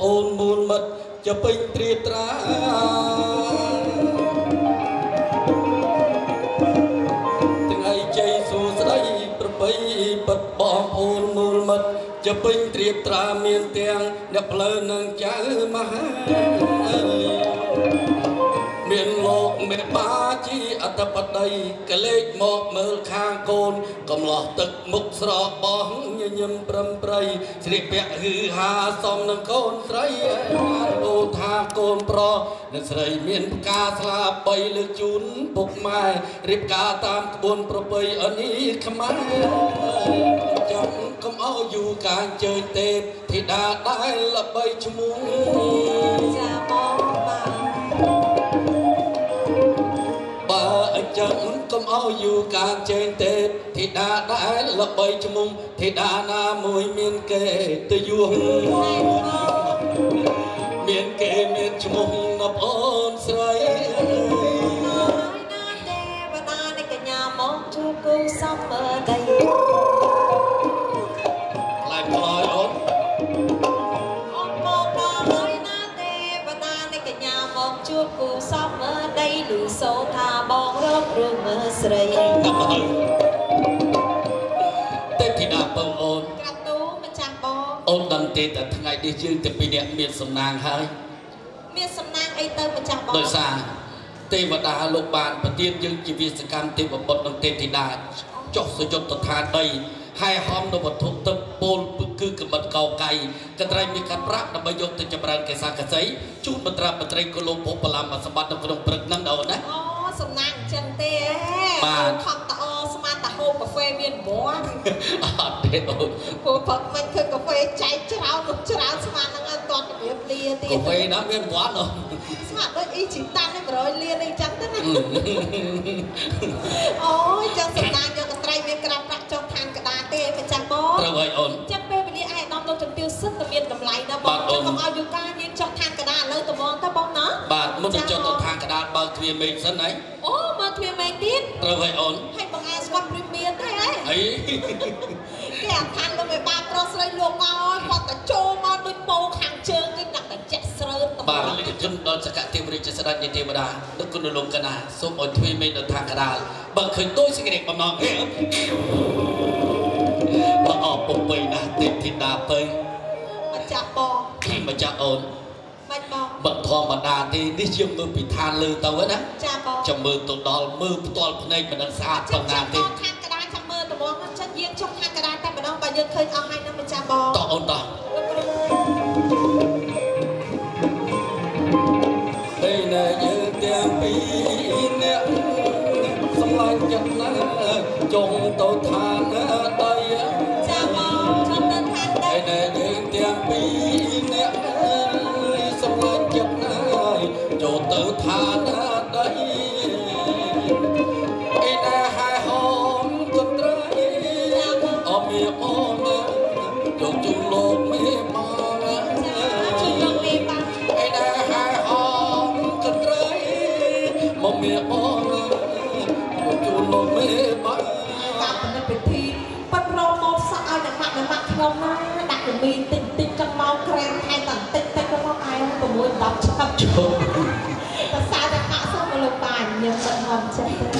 ប្អូនមូលមិត្តជាពេញត្រាត្រាទាំងឯជ័យសួស្ដីប្រពៃពិតបងប្អូនមូលមិត្តជាពេញត្រាត្រាមានទាំងអ្នកផ្លើនឹងចៅមហាមានលោកមេបា ជីអត្តបតីកលេចមកមើលខាងកូន កំឡោះទឹកមុខស្របោះញញឹមប្រឹមប្រៃស្រីពាក់ហឺហាសំនឹងកូនស្រីអូថាកូនប្រុសនិងស្រីមានផ្កាស្លាបីលើកជូនពុកម៉ែរៀបការតាមក្បួនប្រពៃអនីខ្មែរចាំកុំឲ្យយូរការជើញទេពធីតាដែលល្បីឈ្មោះ ចឹងកុំឲ្យយូរការជើញទេពធីតាដែលល្បីឈ្មោះធីតាណាមួយមានគេទៅយួងមានគេមានឈ្មោះណាប្អូនស្រីណាទេបដានៃកញ្ញាមកជួបគូសំមើដី ស្រីកាប់ហើយទេពធីតាពៅអូនក្រាបទូម្ចាស់បងអូនដឹងទេតែថ្ងៃនេះយើងទាំងពីរនាក់មានសំណាងហើយ មានសំណាងអីទៅម្ចាស់បងដោយសារទេវតាលោកបានប្រទានយើងជាវិសកម្មទេវបុត្រនិងទេពធីតាចុះសយុទ្ធឋានដីហើយហំនៅវត្ថុទឹកពោលគឺកំបិតកោកៃកត្រៃមានកាត់ប្រាក់ដើម្បីយកទៅចម្រើនកេសាកសីជូនបត្រាបត្រីគោលោពុបលាមសម្បត្តិនៅក្នុងព្រឹកហ្នឹងអូនណាអូ សំណាងអញ្ចឹងទេបាទខំតអស្មានតាហូបកាហ្វេមានរង្វាន់អត់ទេអូនព្រោះផឹកមិនឃើញកាហ្វេចែកច្រើននោះច្រើនស្មានហ្នឹងអត់ទាន់ជំរាបលាទៀតកាហ្វេណាមានវត្តអូនស្មានដូចអ៊ីជីតាន់នេះ100លានអីចឹងទៅណាអូយចឹងសំណាងយកកត្រៃមានក្រាបប្រាក់ចុះឋានកដាទេម្ចាស់បងត្រូវហើយអូនចឹងពេលវេលាឯកឧត្តមលោកជំទាវសិទ្ធតែមានតម្លៃណាស់បបាងទចឹអូងនកុំឲ្យយូរកាល ដាលបើកទ្វារមេឃសិនហើយអូមើលទ្វារមេទៀតត្រូវហើយអូនហើយបងឯងស្គាល់ព្រីមៀនទេហ៎អីគេអាឋានលោកមេបាប្រុសស្រីលោកមកគាត់តែចូលមកដូចពោខាងជើងគេដាក់តែចាក់ស្រើតត្មបាទងលិខិតដល់សកតិវរិជ្ជស្ដេចនៃទេវតាដឹកគុណលោកកណាសូមឲ្យទ្វេមេនៅឋានកដាលបើឃើញទូចសេចក្តីបំណងហេបើអបពុំបីណាស់ទេពធីតាពើមកចាប់បងម្ចាស់អូន មិនបងមិនធម្មតាទេនេះយើងមើលពីឋានលើទៅណាចាបងចាំមើលទៅដល់មើលផ្ទាល់ភ្នែកមិនដឹងស្អាតប៉ុណ្ណាទេខាងកដាចាំមើលត្មងចិត្តយើងចុះខាងកដាតែម្ដងបើយើងឃើញអស់ហើយនឹងម្ចាស់បងតោះអូនតោះពេលណាយើងទាំងពីរនាក់សម្លាញ់ចិត្តណាស់ចង់ទៅឋានដីចាបងចង់ទៅខាងហើដែរយតែយើងទាំងពីរនាក់ ចូលទៅ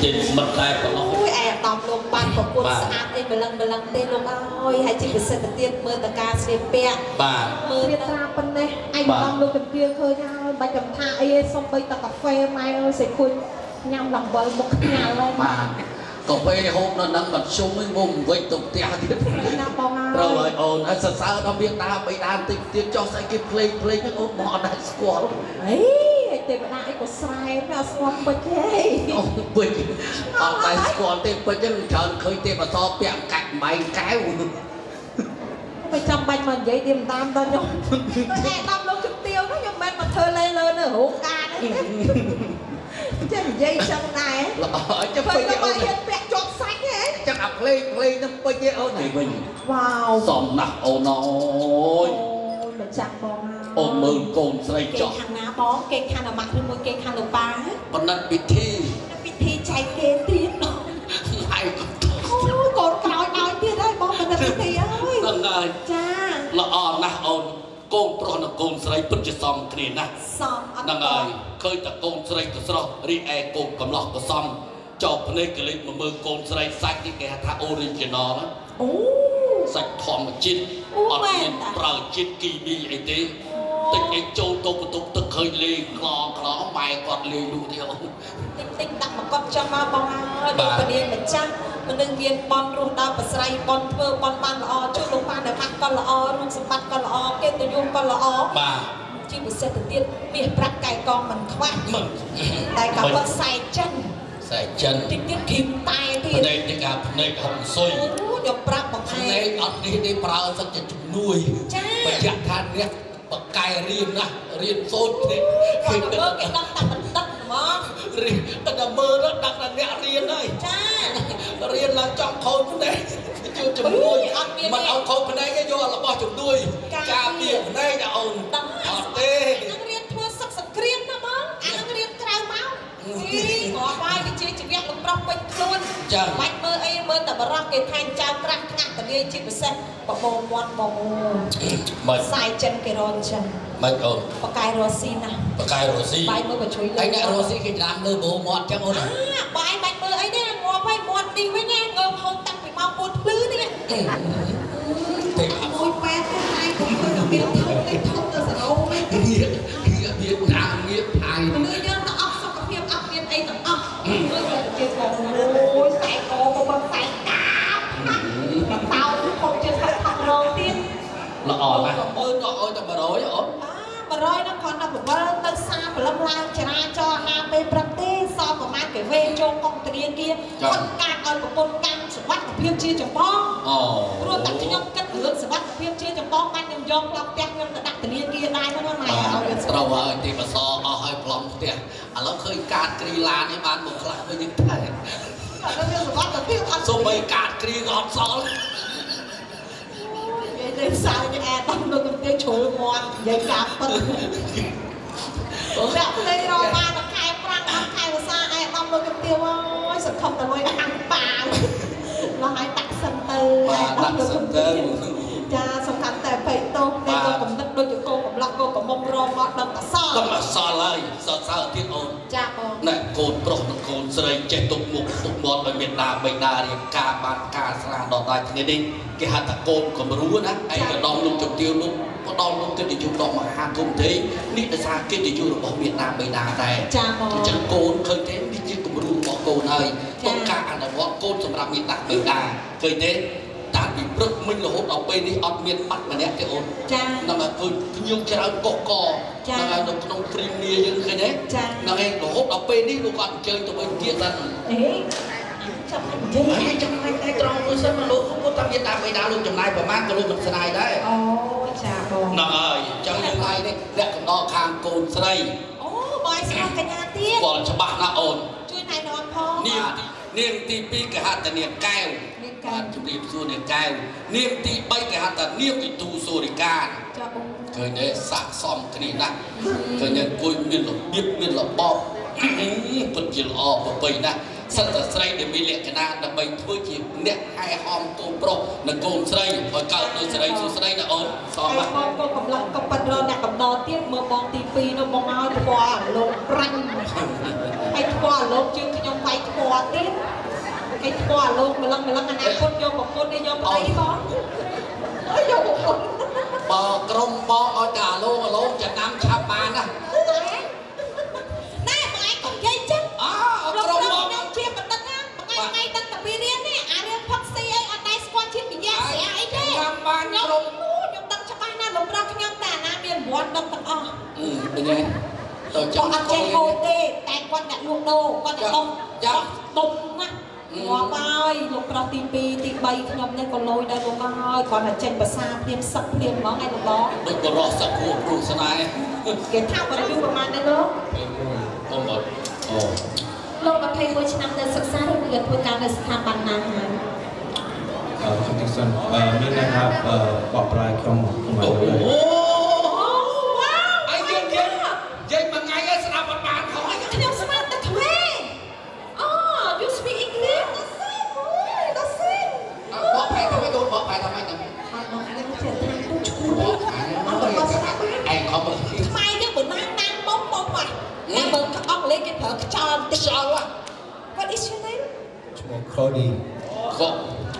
និយាយមិនតែប៉ុណ្ណោះអូយឯអាដាមលោកបានប្រពន្ធបាទស្អាតទេម្លឹងម្លឹងទេលោកអើយហើយជាពិសេសទៅទៀតមើលតការស្លៀកពាក់បាទមើលវាទៅត្រាប៉ុណ្ណេះឯងបាទដំលោកជំទាវឃើញហើយបាច់ចាំថាអីឯងសុំបីតែកាហ្វេម៉ែអើយសេចក្ដីញ៉ាំដំបិលមុខខ្ញាល់ហើយបាទក៏ពេលហូបនៅនឹងមិនជុំវិញមុំវិញទៅផ្ទះទៀតណាបងអើត្រូវយហើយអូនហើយសរសើរដល់មានតាបីតាបន្តិចទៀតចុះស្អីគេភ្លេងភ្លេងហ្នឹងអូនមកអត់ដែរស្គាល់អីឯ ទេវតាអីក៏ស្រែមអត់ស្គាល់ពេជ្រទេអូនពេជ្រអត់ដែរស្គាល់ទេពេជ្រហ្នឹងច្រើនឃើញទេបសពាក់កាច់បែងកែវមិនចាំបាច់មកនិយាយទៀមតាមដល់ខ្ញុំតែដំលោកជំទាវនោះខ្ញុំមិនមកធ្វើលេងលើនៅរោងការទេចេះនិយាយចឹងដែរល្អអញ្ចឹងឃើពេញជ្រទៅអូមកនហ៊ានពាក់ជាប់សាច់ទេចឹងអាភ្លេងភ្លេងហ្នឹងពេជ្រអូននេះវិញវ៉ាវសំណាស់អូនអើយអូយមិនចាំបងហើយអូនមើលកូនស្រីគេចោះខាងណា បងគេខាងអាម៉ាក់ឬមួយគេខាងលោកប៉ាបណ្ឌិតពិធីពិធីចែកគេទៀតហើយកអូយកូនក្រោយឲ្យទៀតហើយបងមិនពិធីអើយដឹងហើយចាល្អណាស់អូនកូនប្រុសនិងកូនស្រីពិតជាសមគ្នាណាស់សំអត់ហ្នឹងហើយឃើញតែកូនស្រីទៅស្រស់រីឯកូនកំឡោះក៏សមចោលភ្នែកកលេចមកមើលកូនស្រីសាច់នេះគេហៅថា original ណាអូសាច់ធម្មជាតិអូអត់មានមែនតាប្រើជាតិគីមីអីទេ តិចអីចូលទៅបន្ទប់ទឹកឃើញលេងក្លងក្លងម៉ែគាត់លេងលូទៀតអូតិចតិចដាក់មកកត់ចាំមកបងហើយលោកពលានម្ចាស់មនុស្សមានបនរស់ដល់ប្រស្រ័យបនធ្វើបនបានល្អជួយលោកបានតែម៉ាក់ក៏ល្អរូបសម្បត្តិក៏ល្អកិត្តិយសក៏ល្អបាទជាពិសេសទៅទៀតមាសប្រាក់កែកងមិនខ្វះមិនតែក៏បិទខ្សែចិនសែចិនតិចទៀតគីមតែទៀភ្តនែកនេះគេភ្នែកហុកសុយអូយកប្រាប់បងភ្ឯនែកងអត់នេះទេប្រើសឹកជាជំនួយចាបញ្ជាក់ថាអ្នក បកកែរៀនណាស់រៀនសូត្រទេគាត់ទៅមើលគេដឹងតែបន្តិចហ្មងរៀនតែមើលដល់ដាក់តែអ្នករៀនហើយចារៀនឡើងចង់ខូចភ្នែកជួយជំនួយអត់មានទេមិនឲ្យខូចភ្នែកទេយករបស់ជំនួយការការពារភ្នែកណាអូនដឹងអត់ទេនឹងរៀនធ្វើសឹកសង្គ្រាមណាបងអានឹងរៀនក្រៅមកអីគាត់ហើយវិជាជីវៈលោកប្រុសពេញខ្លួនចា៎បាច់មើលអីមើលតែបរោះគេថែងចៅក្រាស់ថ្នាក់តលាយជាពិសេសបបោមាត់បងមិនខ្សែចិនគេរនចឹងមិនអូនបកាយរស់ស៊ីណាបកកែរស់ស៊ីបាយមើលបញ្ជួយឯអ្នករស់ស៊ីគេចាំលើបោមាត់ចឹងអូនអាបាយបាច់មើលអីទេងាប់ហើយមាត់នេះវិញណាងើបហូបតាំងពីម៉ោង4ភ្លឺនេះ ឡើងចរាចរណ៍អាហារពេលព្រឹកទេសល់ប្រហែលគេវេចូលកុកធនាគារគាត់កាត់ឲ្យប្រពន្ធកម្មសុវត្ថិភាពជាចម្បងអូព្រោះតែខ្ញុំគិតរឿងសុវត្ថិភាពជាចម្បងបាច់ខ្ញុំយកផ្លង់ផ្ទះខ្ញុំទៅដាក់ធនាគារដែរហ្នឹងម៉ែបាទឲ្យវាស្រួត្រូវលហើយទីបសអស់ហើយប្លង់ផ្ទះឥឡូវឃើញកាតគ្រីឡាននេះបានមកខ្លះវិញយើងថែអត់មានសុវត្ថិភាពអត់សូម្បីកាតគ្រីក៏អត់សល់និយាយទៅផ្សាយនេះអែតំនៅកំទេជ្រុលមាត់និយាយការពិត ចាក់ភ្លេងរកបានតែខែប្រាំងអត់ខែភាសាអែតំនៅកំទេអើយសង្ឃឹមតែលុយអាំងប៉ាវនោះឲ្យតាក់សិនទៅបាទដាក់សិនទៅចាសំខាន់តែបេតោនៃកកំណត់ដូចជាកោកំ មុខរមអត់ដឹងអសល់ដឹងអសល់ហើយសរសើរទៀតអូនចាបងណែកូនប្រុសនិងកូនស្រីចេះទុកមុខទុកមាត់ឲ្យមានដាបៃតារៀបការបានការស្រាដល់ដល់ថ្ងៃនេះគេហៅថាកូនកំរួណាឯកដំលោកជំទាវលោកផ្ដល់លោកកិត្តិយសដល់មហាធំទេនេះដោយសារកិត្តិយសរបស់មាតាបិតាដែរចាបងអញ្ចឹងកូនឃើញទេនេះជាគំរូរបស់កូនហើយក្នុងការអនុវត្តកូនសម្រាប់មាតាបិតាឃើញទេតាមពីព្រឹក មិញរហូតដល់ពេលនេះអត់មានបាត់ម្នាក់ទេអូនចាហ្នឹងហើយឃើញភ្ញៀវច្រើនកកកចា៎ហ្នឹងហើយនៅក្នុងព្រីមៀយើងឃើញទេចា៎ហ្នឹងហើយរហូតដល់ពេលនេះលោកក៏អញ្ជើញទៅវិញទៀតហ្នឹងអេចាំមិននិយាយហើយចាំមិនឯត្រង់មួយសិនមកលោកគាត់តាមេតាបិតាលោកចំណាយប្រមាណក៏លោកមិនស្ដាយដែរអូចាបងហ្នឹងហើយអញ្ចឹងយើងហើយនេះលក្ខណៈខាងកូនស្រីអូបាយស្គាល់កញ្ញាទៀតគាត់ច្បាស់ណាស់អូនជួយណែនាំផង នាងទីនាងទី2គេហៅថានាងកែវនាងកែវបាទជំរាបសួរនាងកែវនាងទី3គេហៅថានាងវិទូសូរិកាចាបងឃើញទេស័កសមគ្នាណាស់ឃើញតែគួយមានរបៀបមានរបបពិតជាល្អប្រពៃណាស់សិតតែស្រីដែលមានលក្ខណៈដើម្បីធ្វើជាអ្នកហែហំកូនប្រុសនិងកូនស្រីឲ្យកើតនៅស្រីសុស្ដីណាអូនសមហើយណាស់បងក៏កំឡុងក៏ប៉ិតរកអ្នកកំដរទៀតមើលបងទី2នោះបងឲ្យថ្មលោកប្រាញ់ហើយថ្មលោកជើងខ្ញុំបាយថ្មទៀត ហើយថ្មលោកម្លឹងម្លឹងអនាគតយកប្រពន្ធនេះយកប្តីបងអើយយកប្រពន្ធបើក្រុមបងឲ្យតែអាឡូអាឡូចំណាំឆាប់បានណាណែបងឯងកុំនិយាយចឹងអើលោកក្រុមលោកបងខ្ញុំជាបណ្ឌិតណាថ្ងៃថ្ងៃទឹកតែពីរៀននេះអារឿងផឹកស៊ីអីអត់ដែរស្គាល់ជាតិវិញ្ញាស្រាអីទេចាំបានខ្ញុំក្រុមខ្ញុំដឹងច្បាស់ណាស់លោកប្រុសខ្ញុំតែអាណាមានរង្វាន់ដឹងទាំងអស់អឺឃើញទេទៅចចាំង់អត់ចេះហូតទេតែគាត់អ្នកលក់ដូរគាត់អ្នកដុំចា៎ដុំណាស់ ងាប់ហើយលោកប្រុសទី2ទី3ខ្ញុំនេះក៏លយដែរលោកក៏ហើយគាត់តែចេញភាសាភ្លាមសឹកភ្លាមហ្មងឯងលោកបងដូចបរោះសក្រួព្រោះស្នេហ៍គេថាបើយូរប្រហែលដែរលោកបងអត់អូលោក21ឆ្នាំនៅសិក្សាឬនៅធ្វើការនៅស្ថាប័នណាហើយអឺជំរាបសួរអឺមានន័យថាអឺបកប្រែខ្ញុំខ្ញុំអអូត់អូ What is your name ឈ្មោះ Cody កក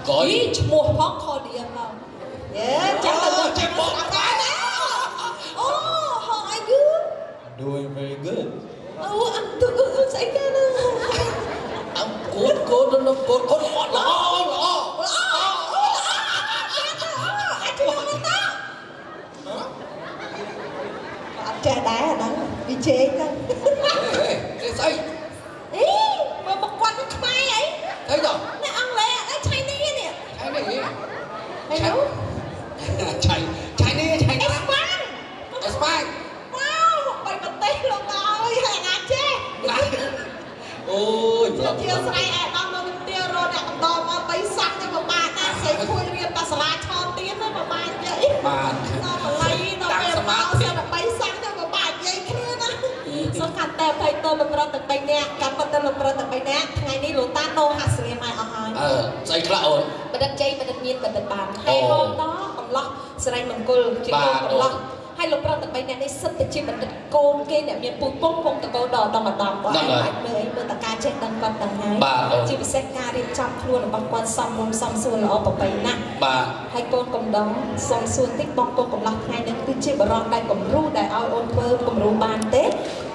កយយីឈ្មោះផងខឌីផងយេចាំទៅលើចាំមកស្ដាប់ដែរអូ how are you doing very good អូអត់ទៅស្អីគេណាអើកូនកូននោះកូនកូនល្អល្អល្អអត់ចេះដែរអាហ្នឹងវាជេរទៅហេ បល័យដល់ពេលមកសិនតែបីសាក់ទៅប្រមាណយាយគ្នាណាសំខាន់តែផ្ទៃតលោកប្រត់តែ3នាក់កាប់ប៉ុន្តែលោកប្រត់តែ3នាក់ថ្ងៃនេះលោកតាណូហាក់ស្រីម៉ែអស់ហើយ ờ dây khla ổn បដិទ្ធជ័យបដិទ្ធមានបដិទ្ធបានហើយហូបតកំឡោះស្រីមង្គលជាកូនកំឡោះ ហើយលោកប្រុសទាំង3នាក់នេះសិតតែជាបណ្ឌិតកូនគេអ្នកមានពូជពងពងតកោដល់ដល់ម្ដងបងឯងអាចមើលអីមើលតការចេះដឹងគាត់ដឹងហើយជាពិសេសការរៀបចំខ្លួនរបស់គាត់សំរុំសំសួរល្អប្របីណាស់ bà ហើយកូនកំដងសុំសួរតិចបងកូនកំឡោះថ្ងៃនេះគឺជាបរោះដែលគំរូដែលឲ្យអូនធ្វើគំរូបានទេ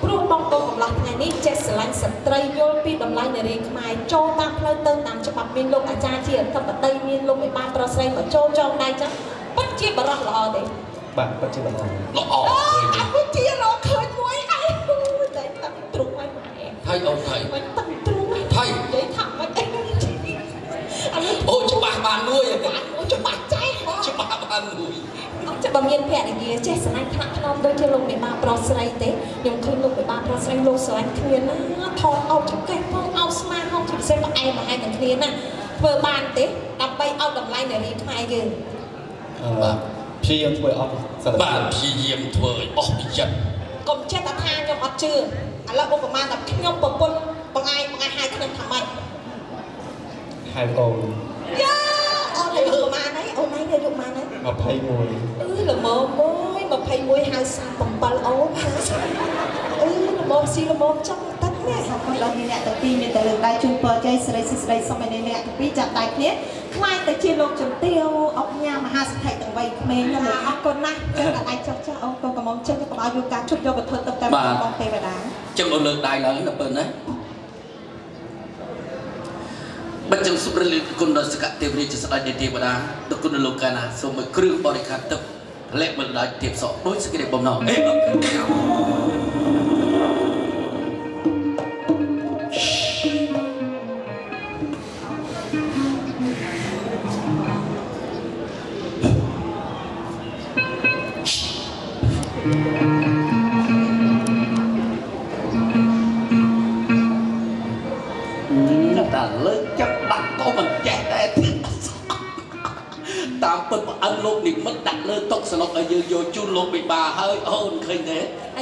ព្រោះបងកូនកំឡោះថ្ងៃនេះចេះស្រឡាញ់ស្ត្រីយល់ពីតម្លៃនារីខ្មែរចូលតាមផ្លូវទៅតាមច្បាប់មានលោកអាចារ្យជាអធិបតីមានលោកមេបានប្រុសស្រីមកចូលចងដៃចឹងពិតជាបរោះល្អទេ បាទពិតជាបន្ត nó អូ ổn អពុជារកឃើញមួយអីតែតាំងទ្រុងហើយម៉ែ thấy ổn thấy មិនតាំងទ្រុង thấy និយាយថាមិនអីអានេះ ôi chú bà bà nuôi បានអូច្បាស់ចែកហ្មង chú bà bà nuôi អត់ចាំបើមានភរិយាចេះស្រឡាញ់ថ្នាក់ថ្នមដូចជាលោកមេបាប្រុសស្រីទេខ្ញុំឃើញលោកមេបាប្រុសស្រីលោកស្រឡាញ់គ្នាណាថតអោបចង្កេះផងអោបស្មាហងជាពិសេសមកឯងមកឯងទាំងគ្នាណាធ្វើបានទេដើម្បីឲ្យតម្លៃនារីខ្មែរយើងអឺ ព្យាយាមធ្វើអស់សន្តិភាព bà phi diêm thôi ổ bị chật កុំចិត្តតែថាខ្ញុំអត់ជឿឥឡូវឧបមាថាខ្ញុំប្រពន្ធបងឯងបងឯងហៅខ្ញុំថាម៉េចហៅអូនយ៉ាអូនអាយុប្រហែលហ្នឹងអូនឯងអាយុប្រហែលហ្នឹង21អឺល្មមមួយ21ហៅ37អូនអឺល្មមស៊ីល្មមចង់ ទឹកនេះអរគុណដល់អ្នកទាំងពីរមានតែលើកដៃជូនពរជ័យសិរីសួស្តីសូមឲ្យអ្នកទាំងពីរចាប់ដៃគ្នាខ្លាចទៅជាលោកជំទាវអុកញ៉ាមហាសិទ្ធិទាំងវ័យក្មេងណាលោកអរគុណណាស់ចឹងដល់ដៃចុះចាស់អូនកូនកំមុំចឹងក៏ឲ្យយកការជប់យកវត្ថុទៅតែបងទេវតាចាំអូនលើកដៃឡើងដល់ពេលណាបច្ចុប្បន្នសុប្រលិគុណដល់សកទេវរាជស្ដេចនៃទេវតាទឹកគុណលោកកាណាសូមឲ្យគ្រឿងបរិខាទឹកធ្លាក់មកដល់ទៀបសក់ដូចសេចក្តីបំណងអេ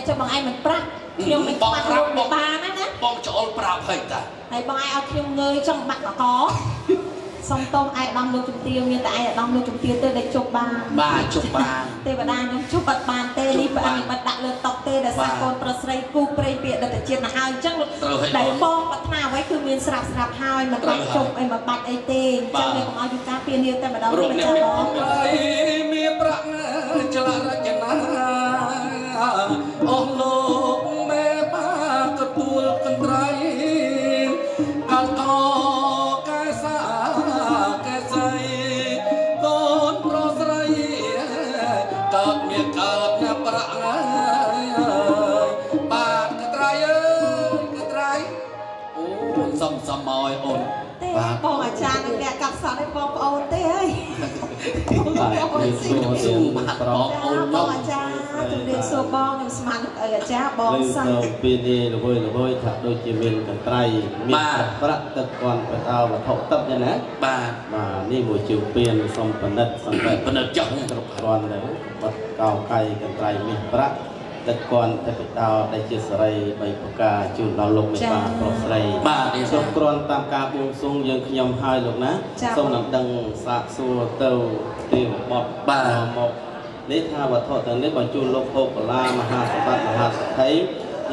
ចាំបងឯងមិនប្រាក់ខ្ញុំមិនខ្វះលោកមេបាណាណាបងច្អល់ប្រាប់ហើយតាហើយបងឯងឲ្យខ្ញុំងើយចង់បាក់កកសុំតោឯកឧត្តមលោកជំទាវមានតែឯកឧត្តមលោកជំទាវទៅដែលជប់បានបាទជប់បានទេវតាខ្ញុំជប់អត់បានទេនេះប្រអិនមិនដាក់លើតុកទេដែលសាកូនប្រុសស្រីគូព្រៃពាក្យដិតជាតិណាស់ហើយអញ្ចឹងដែលបងប្រាថ្នាអ្វីគឺមានស្រាប់ស្រាប់ហើយមិនបាច់ជប់អីមិនបាច់អីទេអញ្ចឹងខ្ញុំកុំឲ្យយូរការពៀនាតែម្ដងរទេកម្អ្នកចាស់មានបងអើយមានប្រាក់ចលរច សួរសួរប្រុសអូនបងអាចារ្យជំរាបសួរបងខ្ញុំស្មានអីអាចារ្យបងលើសិនទៅពីនេះល្វើយល្វើយថាដូចជាមានកន្ត្រៃមានទឹកប្រាក់ទឹកគាន់បតោវត្ថុទឹកចឹងណាបាទបាទនេះមួយជើងពៀនសំបណិតសំបិតបនិតចុះគ្រប់គ្រាន់ទៅបាត់កោកៃកន្ត្រៃមាសប្រាក់ ទឹកគាន់ទឹកបតោដែលជាសរីបីប្រការជូនដល់លោកមេបាប្រុសស្រីបាទនេះគ្រប់គ្រាន់តាមការបួងសួងយើងខ្ញុំហើយលោកណាសូមនឹងដឹងសាកសួរទៅទេវបុត្រមកនេះថាវត្ថុទាំងនេះបញ្ជូនលោកហូបកលាមហាសម្បត្តិមហាសទ្ធិ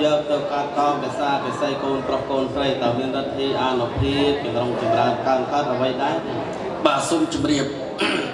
យកទៅកាត់តកសាកសីកូនប្រុសកូនស្រីតើមានរដ្ឋាអានុភាពចម្រុងចម្រើនកើនកើតអ្វីដែរបាទសូមជម្រាប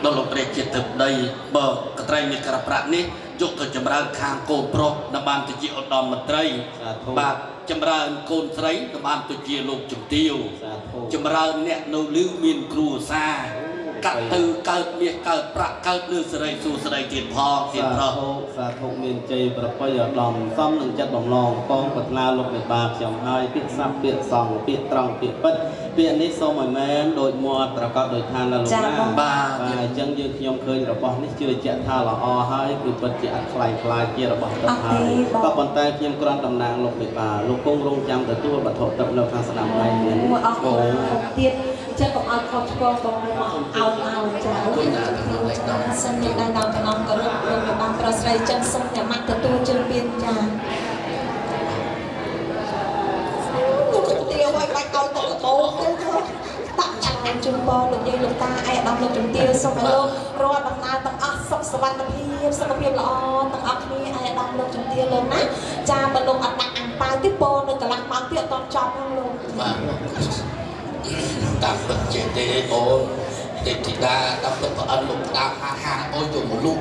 ដល់លោកព្រះជាទឹកដីបើកត្រៃមានក្រប្រាក់នេះ យកទៅចម្រើនខាងកូនប្រុសនៅបានទៅជាឧត្តមមន្ត្រីសាធុបាទចម្រើនកូនស្រីនៅបានទៅជាលោកជំទាវសាធុចម្រើនអ្នកនៅលឺមានគ្រួសារ កាត់ទៅកើតមាសកើតប្រាក់កើតលើសេរីសួស្តីទៀតផងទៀតសាប្រុសធុសាធុមានជ័យប្រពៃឧត្តមសំនឹងចិត្តបំឡងកងប្រាថ្នាលោកមេបាខ្ញុំហើយពាក្យស័ព្ទពាក្យសង្ឃពាក្យត្រង់ពាក្យពិតពាក្យនេះសូមឲ្យមែនដោយមាត់ប្រកាសដោយឋានណាលោកចា៎ណាបងបាទបាទអញ្ចឹងយើងខ្ញុំឃើញរបស់នេះជឿជាក់ថាល្អហើយគឺពិតជាអត់ខ្លាយខ្លាយជារបស់ទឹកហើយក៏ប៉ុន្តែខ្ញុំគ្រាន់តំណាងលោកមេបាលោកគង់រងចាំទទួលវត្ថុទឹកនៅខាងស្ដាំដៃនេះមួយអស់គុណទៀត ចិត្តកុំឲ្យខុសឆ្គងបងមកអោបអោបចាសូមមានដៃដល់កណ្ដងគោរពលោកមេបានប្រស្រីចឹងសូមអ្នកម៉ាក់ទទួលជើងពៀនចាលោកជំទាវឲ្យបាច់ឲ្យទៅកបោទៅតាក់ចាចាជូនបងលោកយាយលោកតាឯកឧត្តមលោកជំទាវសូមឲ្យលោករាល់ដំណើរទាំងអស់សុខសុវត្ថិភាពសុខភាពល្អទាំងអស់គ្នាឯកឧត្តមលោកជំទាវលោកណាចាបើលោកអត់ដាក់អាំងប៉ាវទៀតបងនៅកន្លះម៉ោងទៀតអត់តន់ចប់ផងលោកបាទ តាមពិតជាទេអូនទេធីតាតាមពិតប្រអិនលោកតាមហាហាមអុយយកមកលុក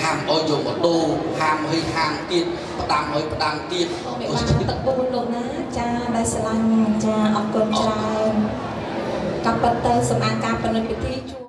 ហាមអុយយកមកដូរហាមឲ្យហាមទៀតផ្ដាំឲ្យផ្ដាំទៀតមេបានទឹកបួនលោកណាចាដែលស្រឡាញ់ចាអរគុណច្រើនកាប់ពិតទៅសម្អាងការប្រណិតពិធីជួ